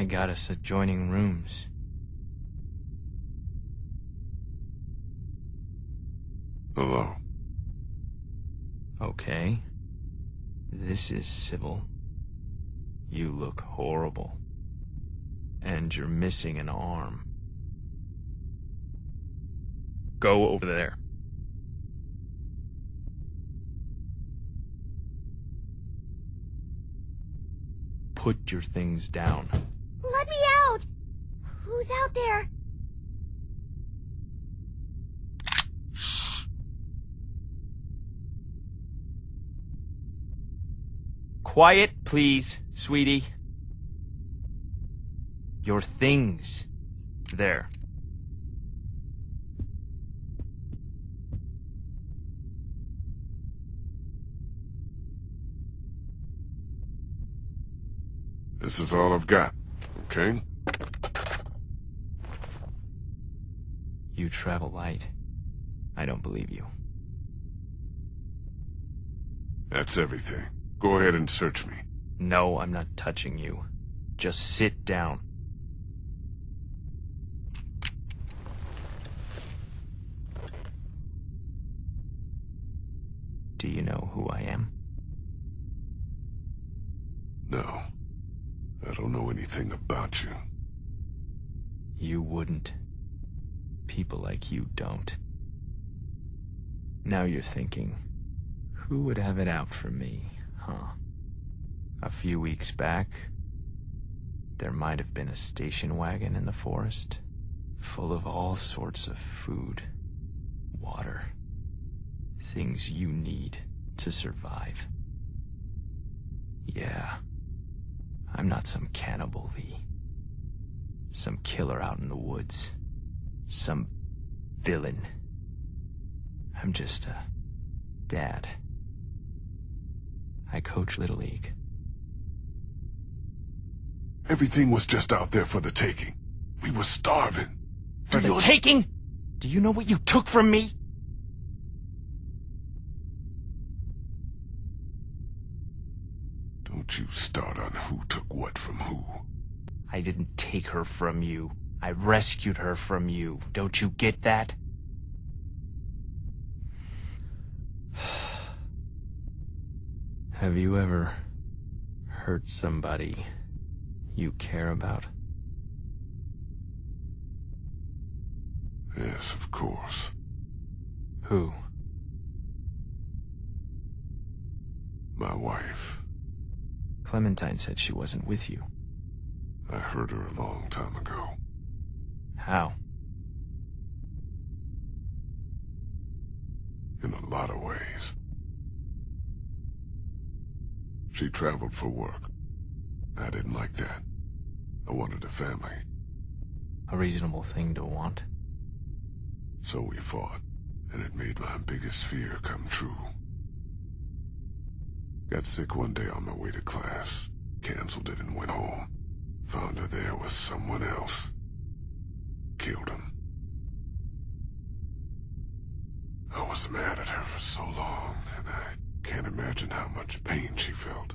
I got us adjoining rooms. Hello. Okay. This is civil. You look horrible. And you're missing an arm. Go over there. Put your things down. Let me out! Who's out there? Quiet, please, sweetie. Your things. There. This is all I've got. Okay? Travel light. I don't believe you. That's everything. Go ahead and search me. No, I'm not touching you. Just sit down. Do you know who I am? No. I don't know anything about you. You wouldn't. People like you don't. Now you're thinking, who would have it out for me, huh? A few weeks back, there might have been a station wagon in the forest, full of all sorts of food, water, things you need to survive. Yeah, I'm not some cannibal, Lee. Some killer out in the woods. Some villain. I'm just a dad. I coach Little League. Everything was just out there for the taking. We were starving. For the taking? Do you know what you took from me? Don't you start on who took what from who. I didn't take her from you. I rescued her from you. Don't you get that? Have you ever hurt somebody you care about? Yes, of course. Who? My wife. Clementine said she wasn't with you. I heard her a long time ago. How? In a lot of ways. She traveled for work. I didn't like that. I wanted a family. A reasonable thing to want. So we fought, and it made my biggest fear come true. Got sick one day on my way to class. Canceled it and went home. Found her there with someone else. Killed him. I was mad at her for so long, and I can't imagine how much pain she felt.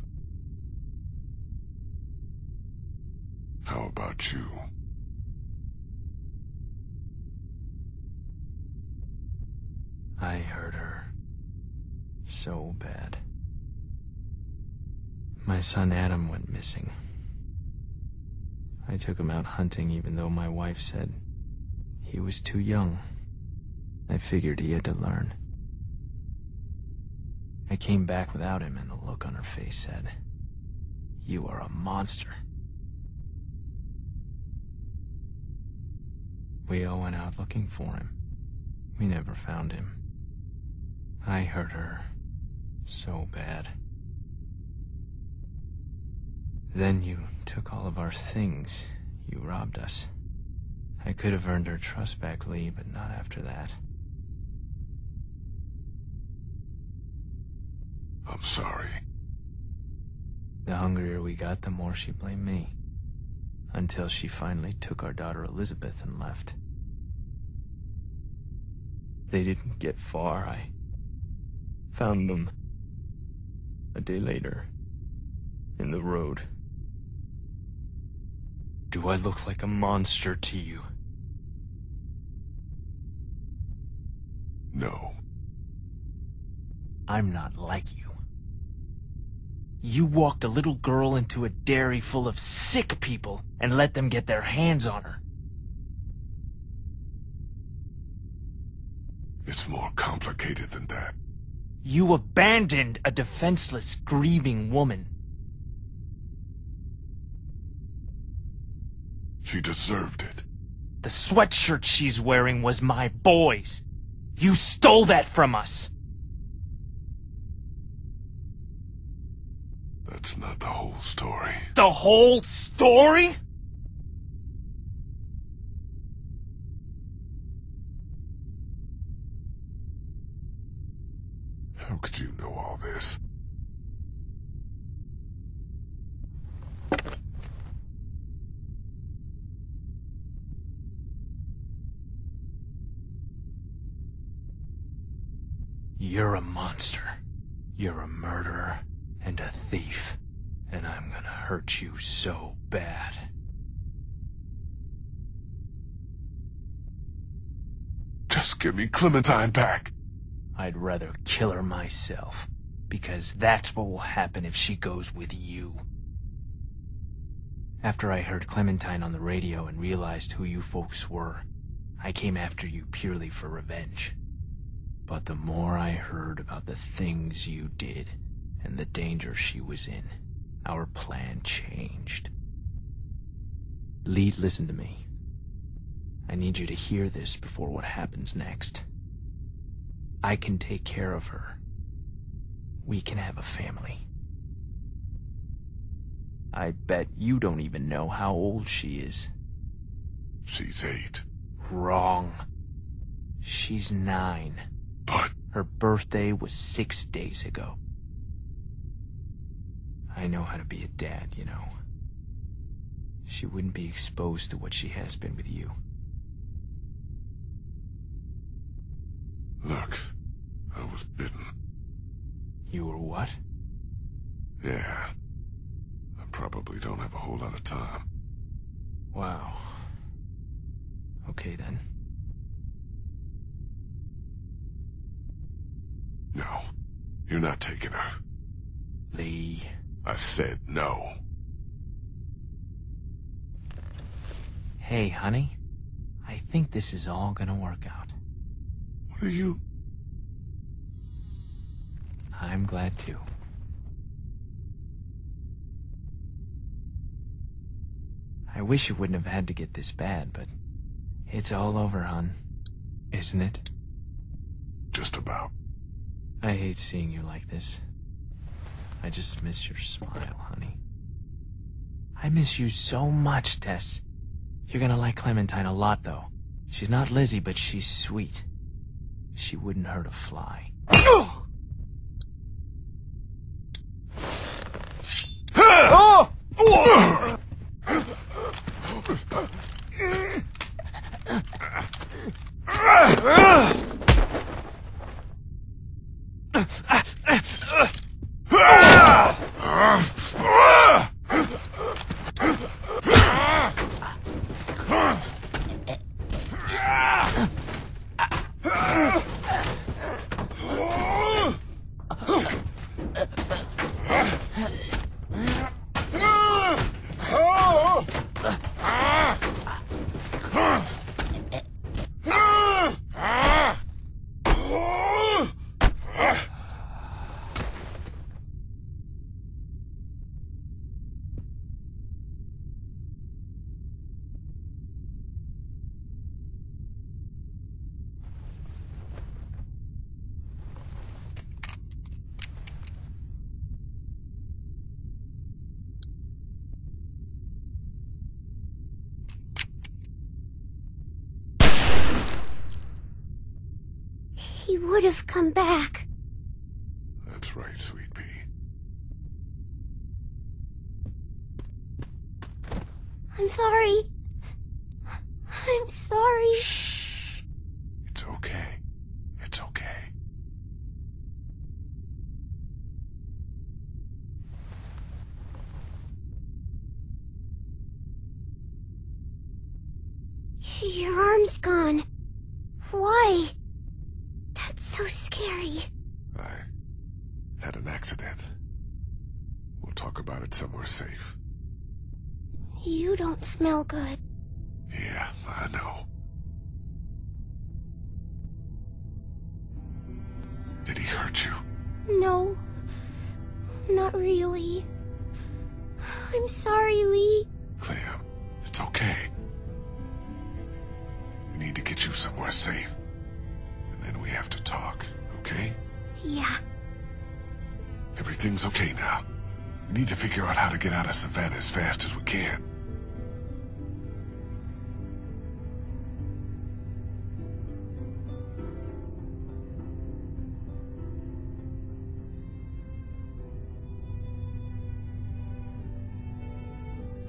How about you? I hurt her. So bad. My son Adam went missing. I took him out hunting even though my wife said he was too young. I figured he had to learn. I came back without him and the look on her face said, You are a monster. We all went out looking for him. We never found him. I hurt her so bad. Then you took all of our things. You robbed us. I could have earned her trust back, Lee, but not after that. I'm sorry. The hungrier we got, the more she blamed me. Until she finally took our daughter Elizabeth and left. They didn't get far. I found them a day later in the road. Do I look like a monster to you? No. I'm not like you. You walked a little girl into a dairy full of sick people and let them get their hands on her. It's more complicated than that. You abandoned a defenseless, grieving woman. She deserved it. The sweatshirt she's wearing was my boy's. You stole that from us. That's not the whole story. The whole story? How could you know all this? You're a monster. You're a murderer and a thief. And I'm gonna hurt you so bad. Just give me Clementine back. I'd rather kill her myself. Because that's what will happen if she goes with you. After I heard Clementine on the radio and realized who you folks were, I came after you purely for revenge. But the more I heard about the things you did and the danger she was in, our plan changed. Lead, listen to me. I need you to hear this before what happens next. I can take care of her. We can have a family. I bet you don't even know how old she is. She's eight. Wrong. She's nine. But Her birthday was six days ago. I know how to be a dad, you know. She wouldn't be exposed to what she has been with you. look, I was bitten. You were what? Yeah. I probably don't have a whole lot of time. Wow. Okay then. No. You're not taking her. Lee. I said no. Hey, honey. I think this is all gonna work out. What are you... I'm glad too. I wish it wouldn't have had to get this bad, but it's all over, hon. Isn't it? Just about. I hate seeing you like this. I just miss your smile, honey. I miss you so much, Tess. You're gonna like Clementine a lot, though. She's not Lizzie, but she's sweet. She wouldn't hurt a fly. Ugh! He would have come back. That's right, sweet pea. I'm sorry. I'm sorry. Shh. It's okay. It's okay. Your arm's gone. Why? So scary. I had an accident. We'll talk about it somewhere safe. You don't smell good. Yeah, I know. Did he hurt you? No. Not really. I'm sorry, Lee. Clem, it's okay. We need to get you somewhere safe. And we have to talk, okay? Yeah. Everything's okay now. We need to figure out how to get out of Savannah as fast as we can.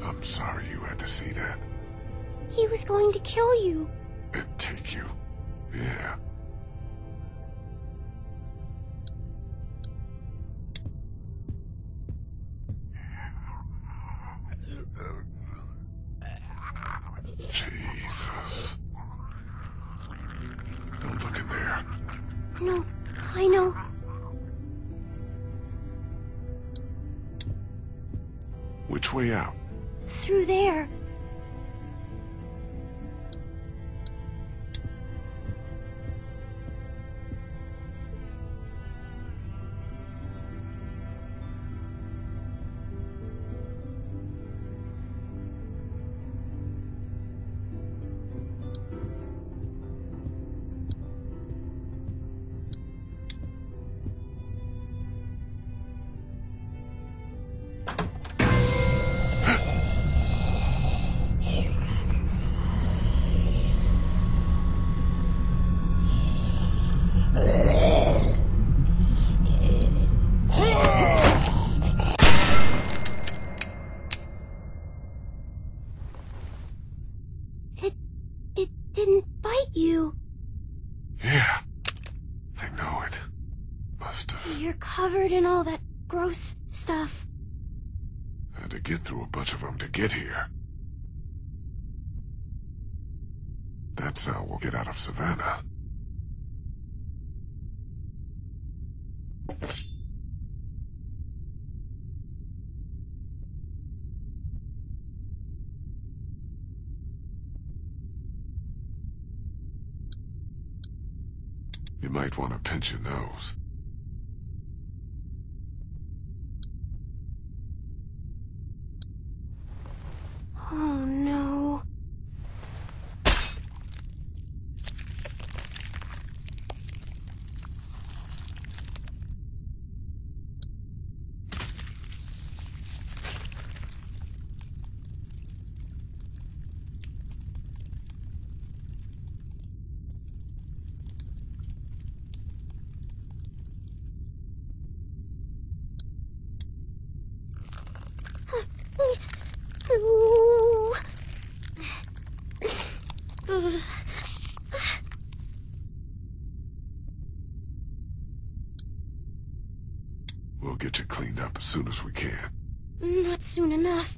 I'm sorry you had to see that. He was going to kill you. And take you. Yeah. Gross stuff. had to get through a bunch of them to get here. That's how we'll get out of Savannah. You might want to pinch your nose. Oh no. Ooh. We'll get you cleaned up as soon as we can. Not soon enough.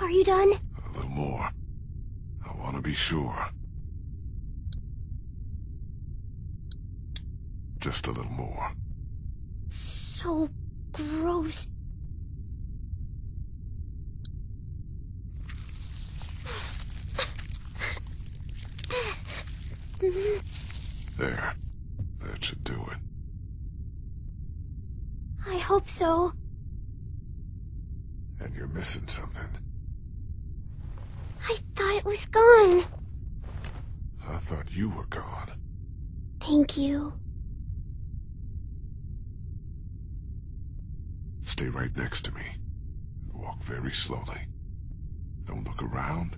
Are you done? A little more. I want to be sure. Just a little more. So gross. There. That should do it. I hope so. And you're missing something. I thought it was gone. I thought you were gone. Thank you. Stay right next to me. Walk very slowly. Don't look around.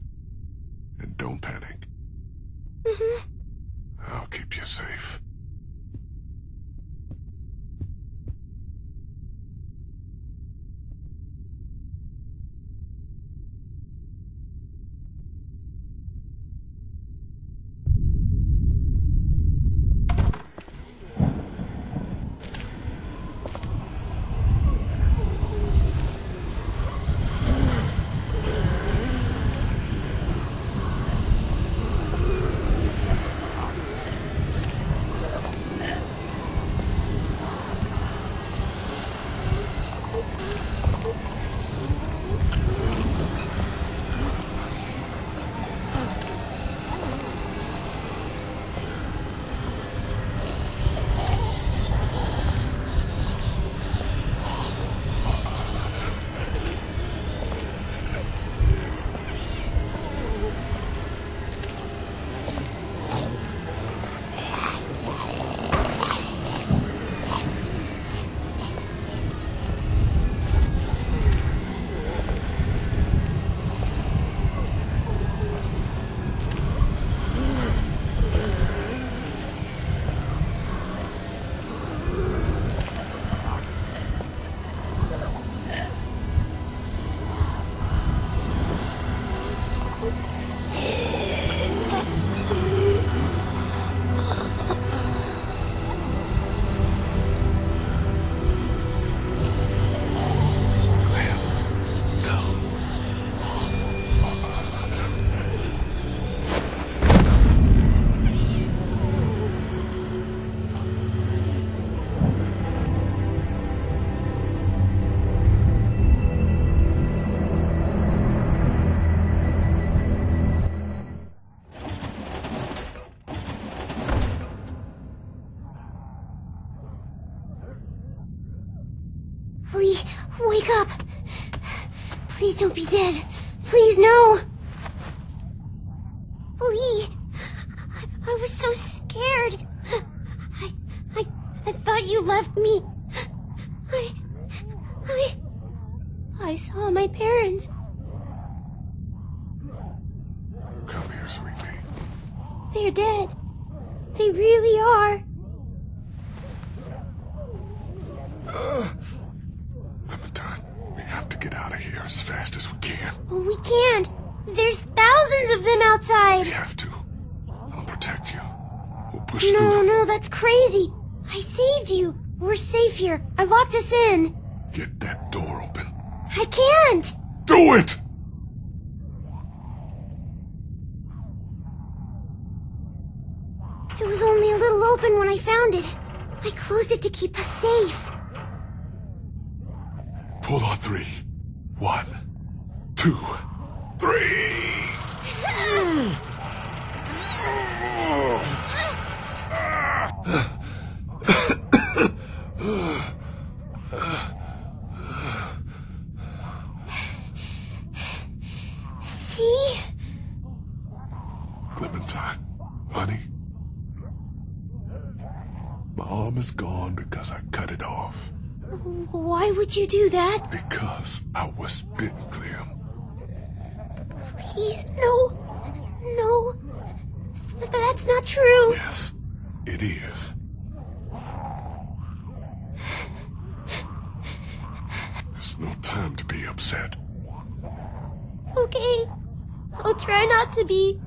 And don't panic. hmm I'll keep you safe. Don't be dead. Please, no. Lee, I, I was so scared. I, I, I thought you left me. I, I, I saw my parents. Come here, sweet pea. They're dead. They really are. Clementine, we have to get out of here as fast as we can. Well, we can't. There's thousands of them outside. We have to. I'll protect you. We'll push No, through. no, that's. I saved you. We're safe here. I locked us in. Get that door open. I can't. Do it! It was only a little open when I found it. I closed it to keep us safe. Pull on three. One, two, three. Ah. See? Clementine, honey. My arm is gone because I cut it off. Would you do that? Because I was bitten, Clem. Please, no. No. Th- That's not true. Yes, it is. There's no time to be upset. Okay. I'll try not to be.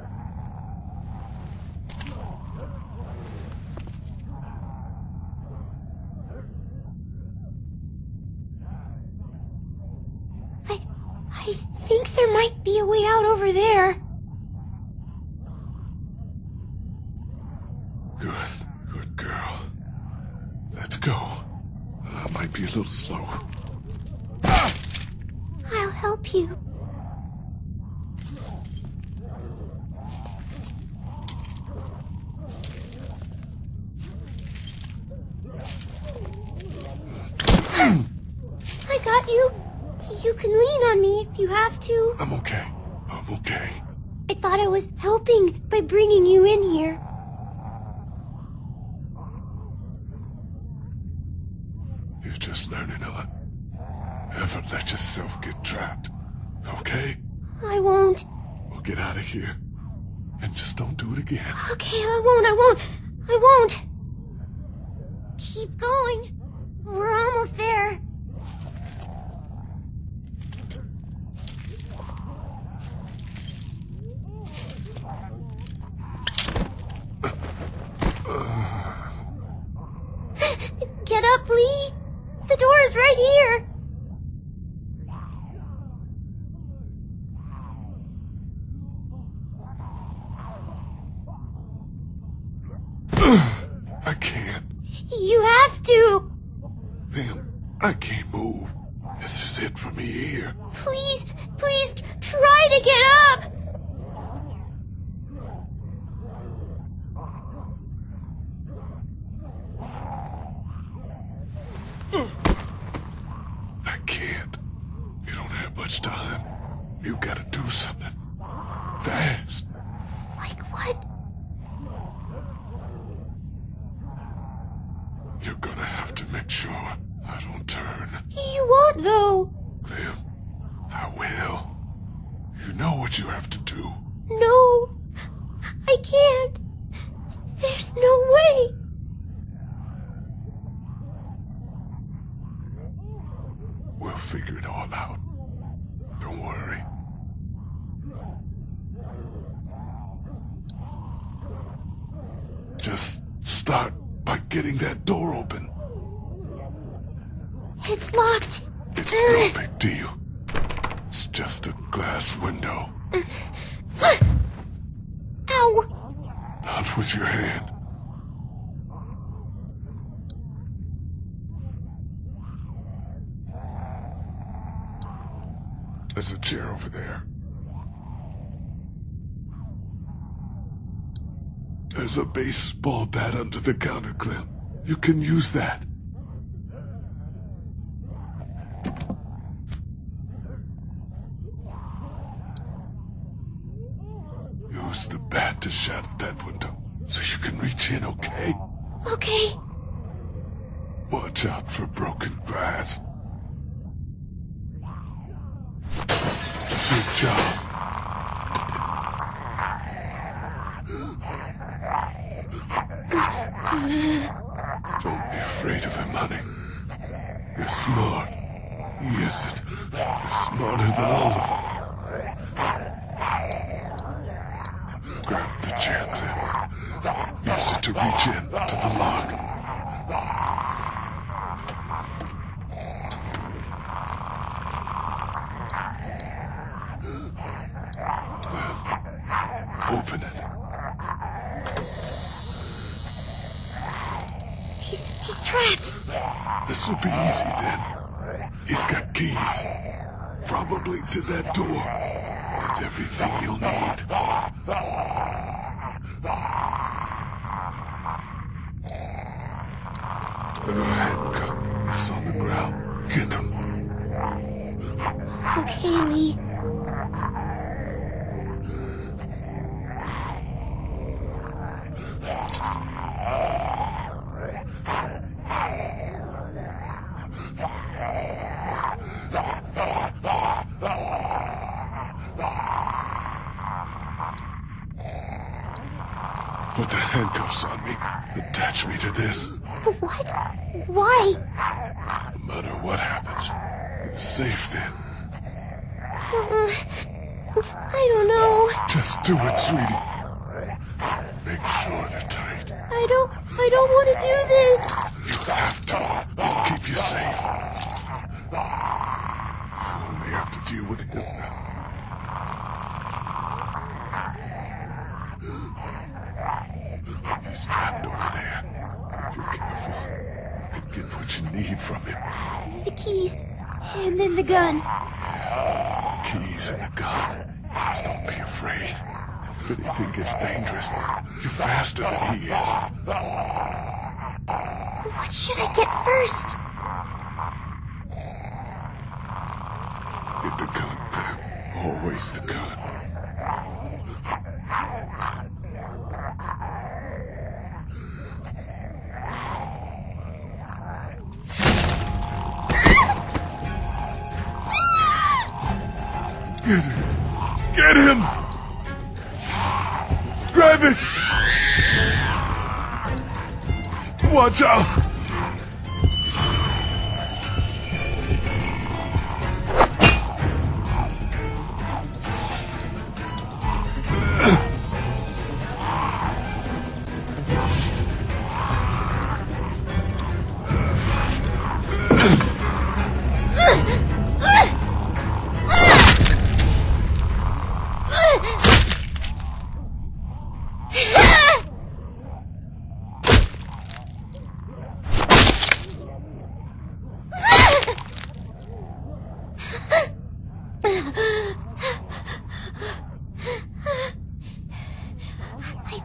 I I think there might be a way out over there. Good, good girl. Let's go. Uh, might be a little slow. I'll help you. I got you. You can lean on me if you have to. I'm okay. I'm okay. I thought I was helping by bringing you in here. You're just learning on. Never let yourself get trapped. Okay? I won't. We'll get out of here. And just don't do it again. Okay, I won't, I won't. I won't. Keep going. We're almost there. Get up, Lee. The door is right here. I can't. You have to. Then I can't move. This is it for me here. Please, please try to get up. I can't. You don't have much time. You gotta do something. Fast. Like what? You're gonna have to make sure I don't turn. You won't, though. Clem, I will. You know what you have to do. No, I can't. There's no way. We'll figure it all out. Don't worry. Just start by getting that door open. It's locked. It's no big deal. It's just a glass window. Ow! Not with your hand. There's a chair over there. There's a baseball bat under the counter, Clem. You can use that. Watch out for broken glass. Good job. Don't be afraid of him, honey. You're smart. Use it. You're smarter than all of them. Grab the chair, Clem. Use it to reach in to the lock. Then, open it. He's he's trapped. This'll be easy then. He's got keys. Probably to that door. And everything you'll need. There are handcuffs on the ground. Get them. Okay, Lee. Handcuffs on me. Attach me to this. What? Why? No matter what happens, you're safe then. I don't know. Just do it, sweetie. Make sure they're tight. I don't. I don't want to do this. You have to. It'll keep you safe. You only have to deal with him now. He's trapped over there. If you're careful, you can get what you need from him. The keys, and then the gun. Keys and a gun. Just don't be afraid. If anything gets dangerous, you're faster than he is. What should I get first? Watch out!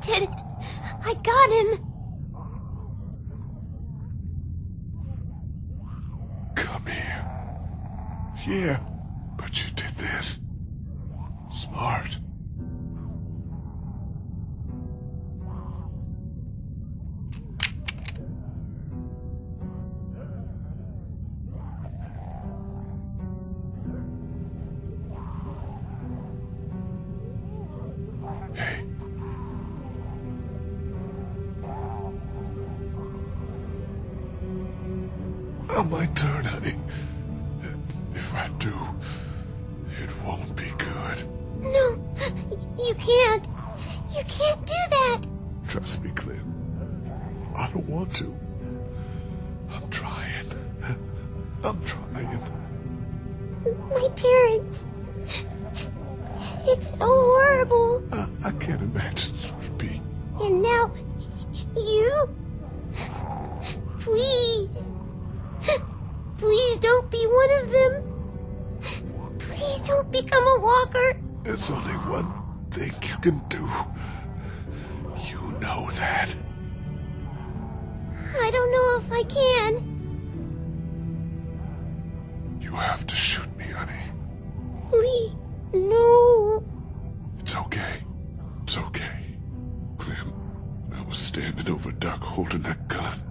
Did it. I got him. Come here. Yeah, you? Please. Please don't be one of them. Please don't become a walker. There's only one thing you can do. You know that. I don't know if I can. You have to shoot me, honey. Lee, no. It's okay. Standing over Duck holding that gun.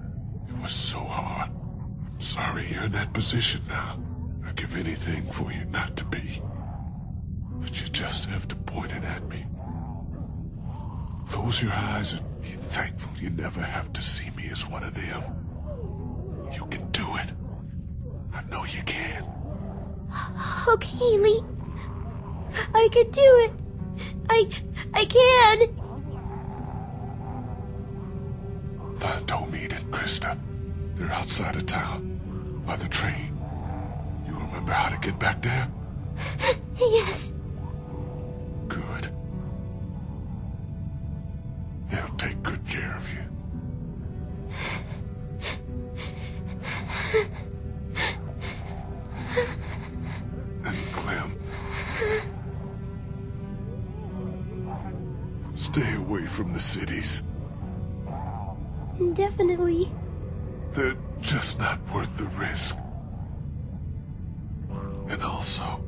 It was so hard. I'm sorry you're in that position now. I'd give anything for you not to be. But you just have to point it at me. Close your eyes and be thankful you never have to see me as one of them. You can do it. I know you can. Okay, Lee. I can do it. I I can. Vine told me that Christa. They're outside of town. By the train. You remember how to get back there? Yes. Good. They'll take good care of you. And Clem. Stay away from the cities. Definitely. They're just not worth the risk. And also,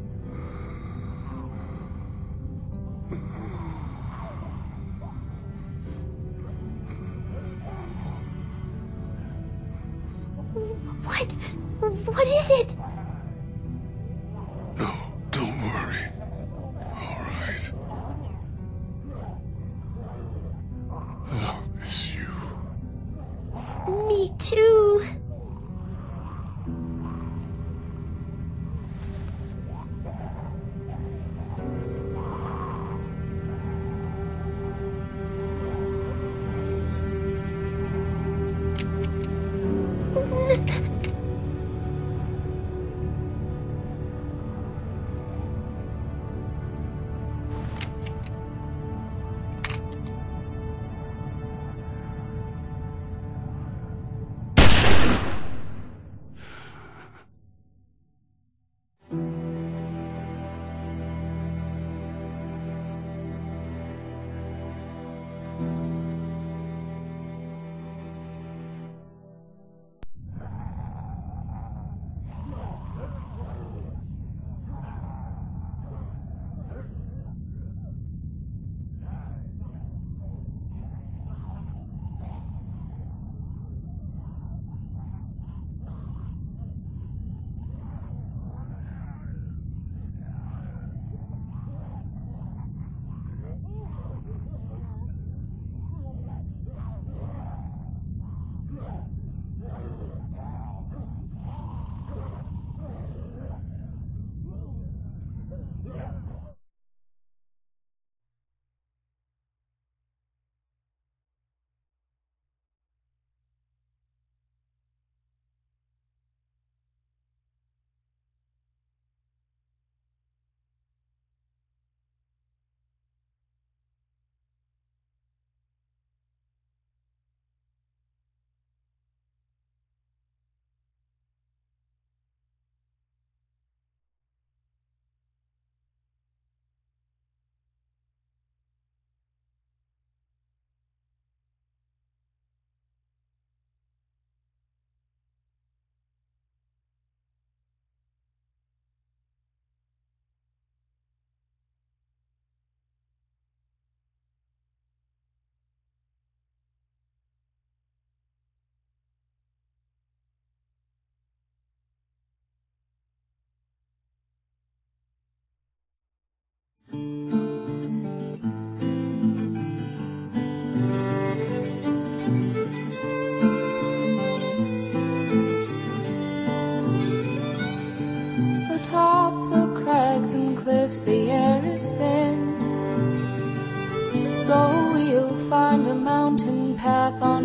the air is thin. So we'll find a mountain path on